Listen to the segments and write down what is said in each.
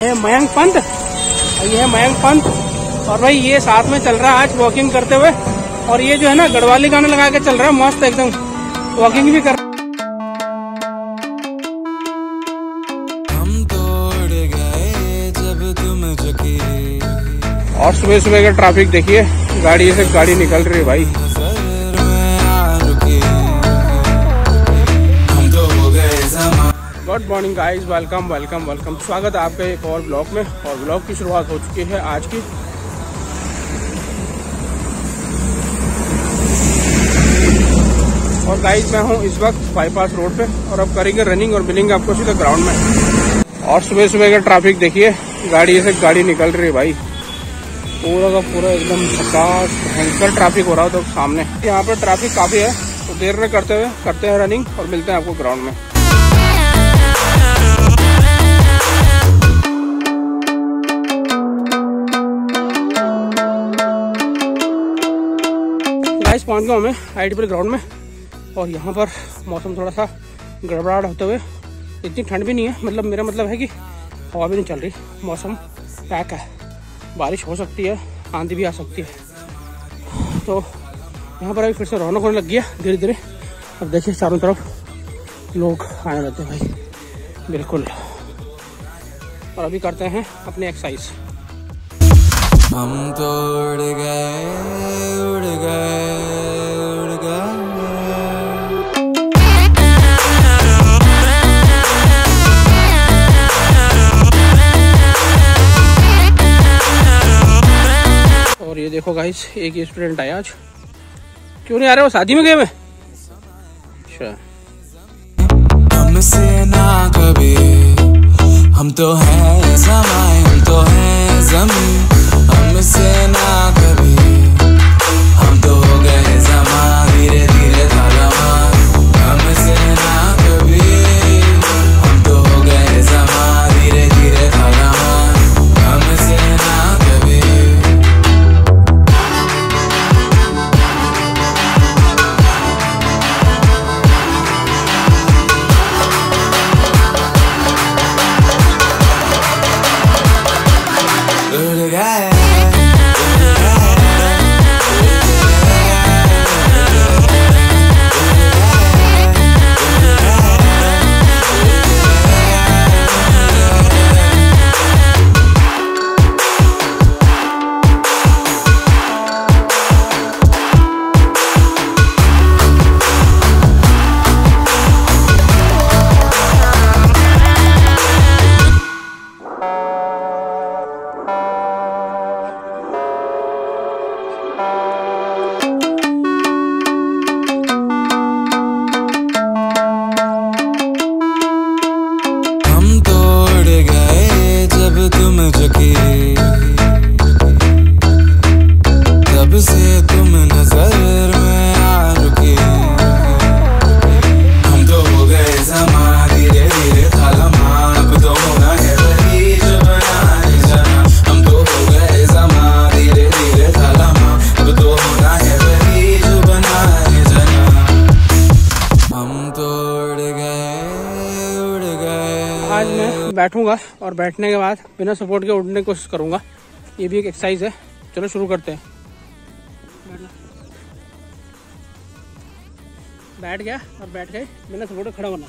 ये मयंक पंत। और ये है मयंक पंत। और भाई ये साथ में चल रहा है आज वॉकिंग करते हुए। और ये जो है ना गढ़वाली गाना लगा के चल रहा है मस्त एकदम। वॉकिंग भी कर हम तोड़ गए जब तुम झुके और सुबह सुबह का ट्रैफ़िक देखिए। गाड़ी से गाड़ी निकल रही है भाई। Good morning guys, welcome welcome welcome. स्वागत है आपका एक और ब्लॉग में, और ब्लॉग की शुरुआत हो चुकी है आज की। और गाइस, मैं हूँ इस वक्त बाईपास रोड पे, और अब करेंगे रनिंग और मिलेंगे आपको सीधा ग्राउंड में। और सुबह सुबह का ट्रैफ़िक देखिए, गाड़ी से गाड़ी निकल रही है भाई। पूरा का पूरा एकदम झकास भयंकर ट्रैफ़िक हो रहा है तो सामने। यहाँ पर ट्रैफ़िक काफ़ी है तो देर में करते हुए, करते हैं रनिंग और मिलते हैं आपको ग्राउंड में। पहुँच गया हूँ मैं आई ग्राउंड में। और यहाँ पर मौसम थोड़ा सा गड़बड़ाहट होते हुए, इतनी ठंड भी नहीं है। मतलब मेरा मतलब है कि हवा भी नहीं चल रही। मौसम पैक है। बारिश हो सकती है, आंधी भी आ सकती है। तो यहाँ पर अभी फिर से रौनक होने लग गया धीरे धीरे। अब देखिए चारों तरफ़ लोग आने लगते हैं भाई। बिल्कुल। और अभी करते हैं अपनी एक्सरसाइज हम तोड़ गए। और ये देखो गाइस एक ही स्टूडेंट आया आज। क्यों नहीं आ रहे हो? शादी में गए मैं अच्छा। हम तो हैं हम तो हैं। बैठूँगा और बैठने के बाद बिना सपोर्ट के उठने की कोशिश करूँगा। ये भी एक एक्सरसाइज है। चलो शुरू करते हैं। बैठ गया और बैठ गए। बिना सपोर्ट खड़ा होना।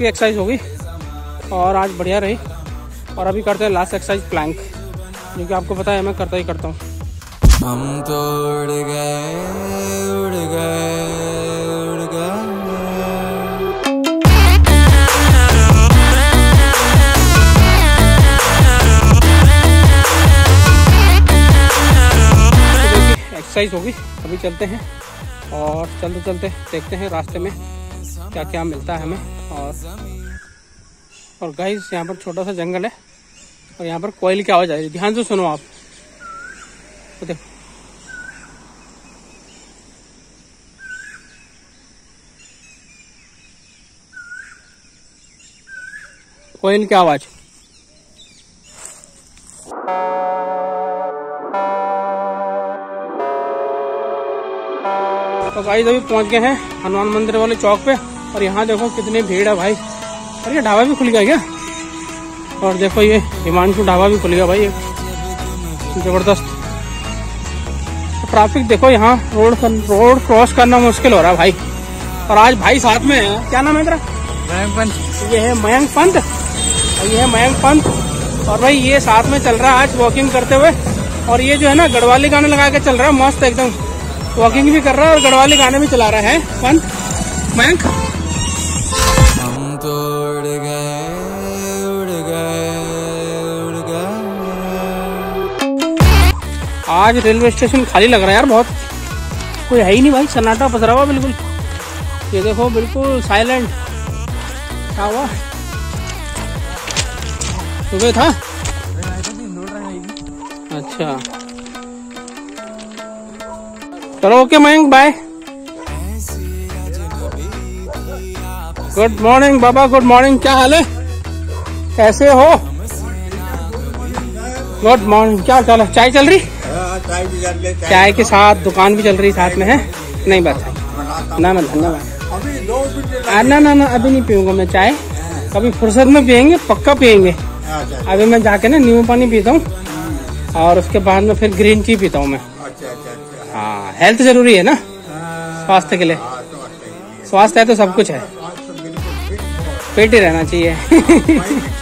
की एक्सरसाइज होगी। और आज बढ़िया रही। और अभी करते हैं लास्ट एक्सरसाइज प्लैंक जो कि आपको पता है मैं करता ही करता हूँ। हम तोड़ गए उड़ गए उड़ गए। एक्सरसाइज होगी अभी चलते हैं। और चलते चलते देखते हैं रास्ते में। क्या क्या मिलता है हमें। और और गाइस यहाँ पर छोटा सा जंगल है। और यहाँ पर कोयल की आवाज़ आ रही है। ध्यान से सुनो आप। तो देखो। कोयल की आवाज़। तो गाइस अभी पहुँच गए हैं हनुमान मंदिर वाले चौक पे। और यहाँ देखो कितनी भीड़ है भाई। और ये ढाबा भी खुल गया क्या? और देखो ये हिमांशु ढाबा भी खुल गया भाई। ज़बरदस्त। ट्रैफ़िक देखो यहाँ रोड रोड क्रॉस करना मुश्किल हो रहा है भाई। और आज भाई साथ में है। क्या नाम है तेरा? मयंक पंत। ये है मयंक पंत। और ये है मयंक पंत। और भाई ये साथ में चल रहा है आज वॉकिंग करते हुए। और ये जो है ना गढ़वाली गाने लगा के चल रहा है मस्त एकदम। वॉकिंग भी कर रहा है और गढ़वाली गाने भी चला रहा है। पंत मयंक। तो उड़ गए उड़ गए उड़ गए। आज रेलवे स्टेशन खाली लग रहा है यार बहुत। कोई है ही नहीं भाई, सन्नाटा पसरा हुआ बिल्कुल। ये देखो बिल्कुल साइलेंट क्या हुआ? सुबह था? अच्छा। चलो okay Mayank bye good morning बाबा गुड मॉर्निंग क्या हाल है? कैसे हो? गुड मॉर्निंग क्या चल चाय चल रही? चाय भी के साथ दुकान भी चल रही साथ में है? नहीं बस ना ना धन्यवाद अभी दो मिनट आ, ना ना ना अभी नहीं पीऊँगा मैं चाय। कभी फुर्सत में पियेंगे पक्का पियेंगे। अभी मैं जाके ना नींबू पानी पीता हूँ और उसके बाद में फिर ग्रीन टी पीता हूँ मैं। हाँ हेल्थ ज़रूरी है ना? हाँ, स्वास्थ्य के लिए। हाँ, ही है। स्वास्थ्य है तो सब कुछ है। पेट ही रहना चाहिए।